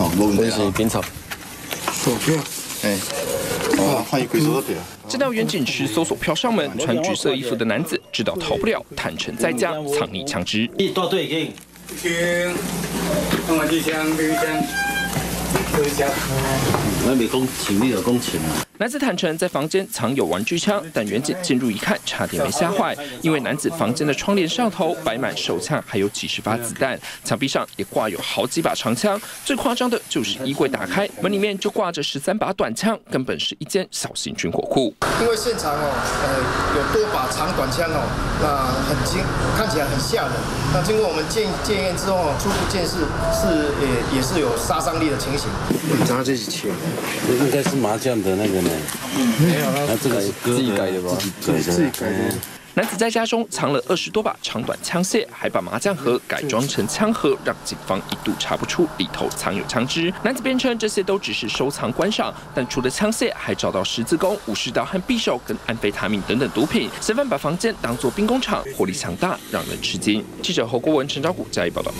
哦，冇问题这是警察。手票，哎，哦，欢迎归属票。知道远景区搜索票上门，穿橘色衣服的男子知道逃不了，坦诚在家藏匿枪支。一多对警，枪，枪，给枪，给枪。我未讲请，你就讲钱啊。男子坦诚在房间藏有玩具枪，但远景进入一看，差点没吓坏，因为男子房间的窗帘上头摆满手枪，还有几十发子弹，墙壁上也挂有好几把长枪。最夸张的就是衣柜打开，门里面就挂着十三把短枪，根本是一间小型军火库。因为现场哦，呃，有多把长短枪哦，那很惊，看起来很吓人。那经过我们检检验之后，初步见识是也也是有杀伤力的情形。你知道这是钱？应该是麻将的那个呢。没有了，那这个是自己改的吧？自己改的。男子在家中藏了二十多把长短枪械，还把麻将盒改装成枪盒，让警方一度查不出里头藏有枪支。男子辩称这些都只是收藏观赏，但除了枪械，还找到十字弓、武士刀和匕首跟安非他命等等毒品。嫌犯把房间当作兵工厂，火力强大，让人吃惊。记者侯国文、陈昭谷加以报道。